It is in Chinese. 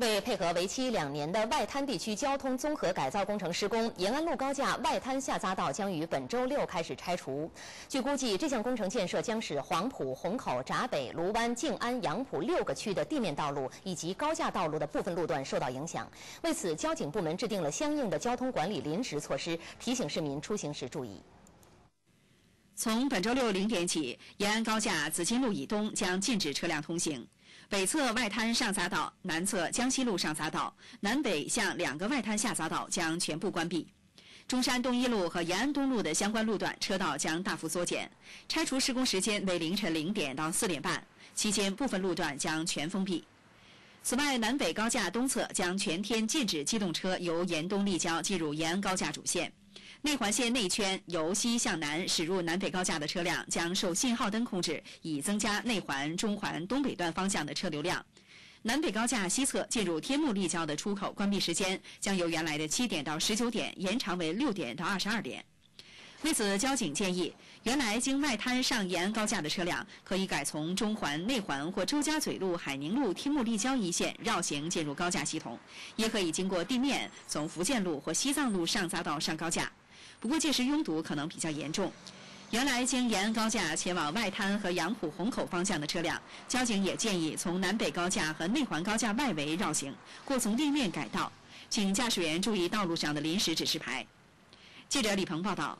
为配合为期两年的外滩地区交通综合改造工程施工，延安路高架外滩下匝道将于本周六开始拆除。据估计，这项工程建设将使黄埔、虹口、闸北、卢湾、静安、杨浦六个区的地面道路以及高架道路的部分路段受到影响。为此，交警部门制定了相应的交通管理临时措施，提醒市民出行时注意。从本周六零点起，延安高架紫金路以东将禁止车辆通行。北侧外滩上匝道、南侧江西路上匝道、南北向两个外滩下匝道将全部关闭。中山东一路和延安东路的相关路段车道将大幅缩减。拆除施工时间为凌晨零点到四点半，期间部分路段将全封闭。此外，南北高架东侧将全天禁止机动车由延东立交进入延安高架主线。内环线内圈由西向南驶入南北高架的车辆将受信号灯控制，以增加内环、中环东北段方向的车流量。南北高架西侧进入天目立交的出口关闭时间将由原来的七点到十九点延长为六点到二十二点。为此，交警建议，原来经外滩上延高架的车辆可以改从中环、内环或周家嘴路、海宁路、天目立交一线绕行进入高架系统，也可以经过地面从福建路或西藏路上匝道上高架。不过届时拥堵可能比较严重。原来经延安高架前往外滩和杨浦、虹口方向的车辆，交警也建议从南北高架和内环高架外围绕行，或从地面改道。请驾驶员注意道路上的临时指示牌。记者李鹏报道。